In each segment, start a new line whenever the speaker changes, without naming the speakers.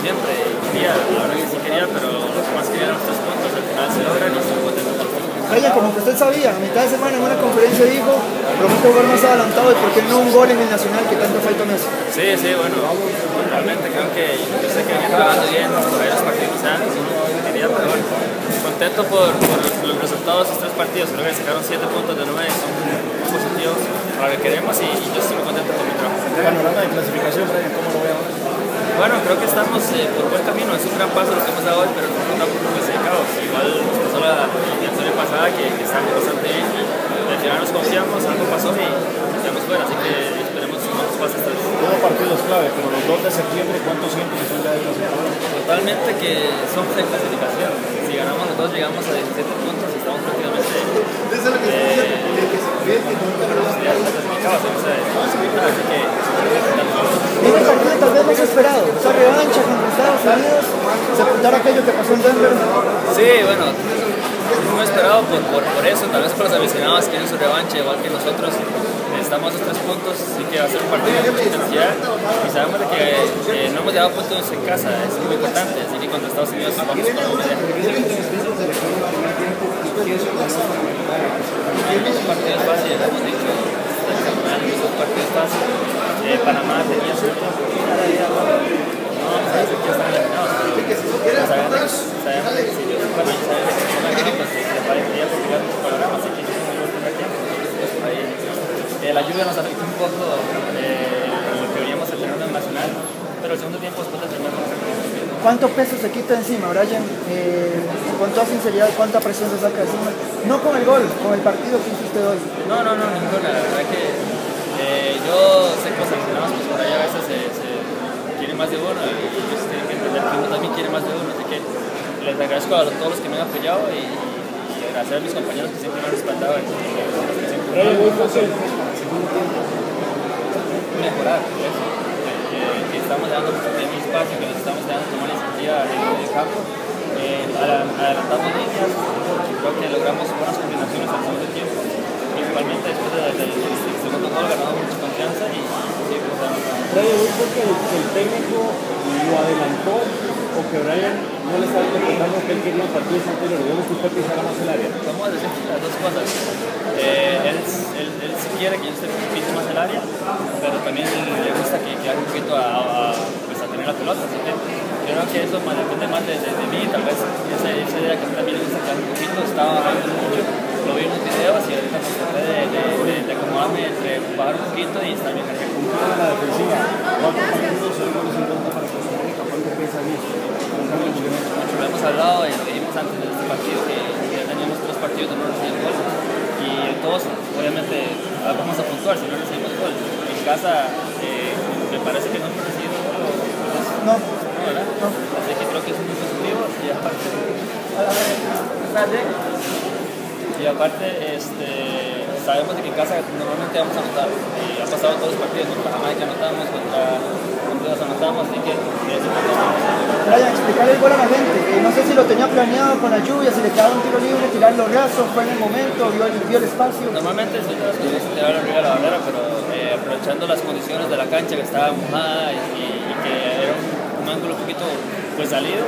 siempre, quería, la verdad que sí quería, pero lo que más quería eran los tres puntos, al final se logran y estoy contento por
como que usted sabía, a mitad de semana en una conferencia dijo, prometo jugar más adelantado y por qué no un gol en el Nacional que tanto falta en eso.
Sí, sí, bueno, realmente creo que yo sé que venía trabajando bien, por ahí los partidos antes, quería, pero bueno, contento por, por los resultados de estos tres partidos, creo que sacaron siete puntos de nueve, son muy positivos para lo que queremos y, y yo estoy muy contento con mi trabajo.
Panorama de clasificación, ¿cómo lo ve ahora?
Bueno, creo que estamos eh, por buen camino, es un gran paso lo que hemos dado hoy, pero no estamos muy dedicados. Igual nos pasó la eliminatoria pasada que, que estábamos bastante bien y al final nos confiamos, algo pasó y estamos fuera, así que esperemos que no nos pase esta vez.
Todo partido es clave, pero los 2 de septiembre, ¿cuántos sienten que son ya de clasificación?
Totalmente que son de clasificación. Si ganamos los dos llegamos a 17 puntos y estamos prácticamente eh, ya clasificados, o sea, así que
esperado, esa revancha contra Estados Unidos, sepultar aquello que pasó en Denver.
Sí, bueno, muy esperado por, por, por, eso, tal vez por los aficionados que quieren su revancha, igual que nosotros. Necesitamos esos tres puntos, así que va a ser un partido de mucha intensidad y sabemos de que eh, no hemos llevado puntos en casa, es muy importante, así que contra Estados Unidos vamos con. Los partidos fáciles, hemos dicho, los partidos fáciles. Eh, Panamá tenía su no vamos a decir que están eliminados, pero sabemos, sabemos que si Dios bueno, sabemos que no ganamos, pues le parecería complicar mucho panorama, así que hicimos un buen primer tiempo. Pues, por ahí, eh, la lluvia nos afectó un poco eh, lo que veníamos el terreno nacional, pero el segundo tiempo después del primer
¿Cuánto peso se quita encima, Brian? Eh, con toda sinceridad, ¿cuánta presión se saca encima? No con el gol, con el partido que hizo usted hoy.
No, no, no, ninguna. La verdad que eh, yo sé que los aficionados pues, por ahí a veces se, se quieren más de uno y ellos tienen que entender que uno también quiere más de uno. Así que les agradezco a todos los que me han apoyado y, y agradecer a mis compañeros que siempre me han respaldado. Y, mejorar eso. Eh, que estamos tiempo y espacio, que nos estamos dando tomar iniciativa en el campo. Eh, adelantamos líneas, creo que logramos buenas combinaciones al segundo tiempo. Principalmente después del, del, del segundo gol ganamos mucha confianza y sí, pues vamos a...
Brian, ¿es porque el, el técnico lo adelantó o que Brian no le estaba interpretando que él quería en partidos anteriores? ¿Dónde que usted pisara más el área?
Vamos a decir las dos cosas. Eh, él, él, él sí quiere que yo esté pise más el área, pero también le gusta que, que haga un poquito a, a, pues a tener la pelota. Así que creo que eso más depende más de, de, de mí, tal vez esa, esa idea que también le gusta que haga un poquito, estaba bajando mucho, lo vi en los videos y ahorita traté de, de, de, acomodarme entre bajar un poquito y estar bien cargado.
La defensiva, en para Costa Rica, ¿cuánto piensa en eso?
Mucho, mucho, lo hemos hablado y lo dijimos antes de este partido que ya teníamos tres partidos de no recibir gol y en todos obviamente vamos a puntuar si no recibimos gol. En casa eh, me parece que no hemos recibido gol.
No.
No, ¿verdad?
No.
Así que creo que es muy positivo y aparte, y aparte este, sabemos de que en casa normalmente vamos a anotar. Y ha pasado todos los partidos, contra Jamaica anotamos, contra Honduras anotamos, así que
a la gente. Eh, no sé si lo tenía planeado con la lluvia, si le quedaba un tiro libre, tirarlo raso, fue en el momento, vio el, vio el espacio.
Normalmente los tirar arriba de la barrera, pero eh, aprovechando las condiciones de la cancha que estaba mojada y, que era un, ángulo un poquito pues salido,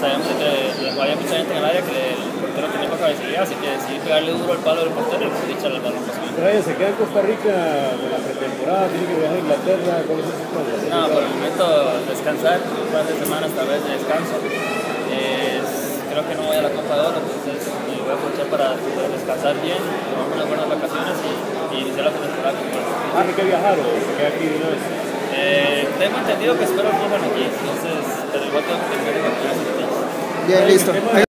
sabemos que había mucha gente en el área que el portero tenía poca visibilidad, así que decidí pegarle duro al palo del portero y pues echarle el balón posible.
Brian, ¿se queda en Costa Rica de la pretemporada? ¿Tiene que viajar a Inglaterra? ¿Cuál es su plan?
No, por el momento descansar, un par de semanas tal vez de descanso. Eh, creo que no voy a la Copa de Oro, entonces me voy a aprovechar para descansar bien, tomar unas buenas vacaciones y, y iniciar la pretemporada con
¿Tiene que viajar o se queda aquí de una vez?
Eh, tengo entendido que espero el fútbol aquí, entonces, pero igual tengo que vacaciones.
Bien, listo.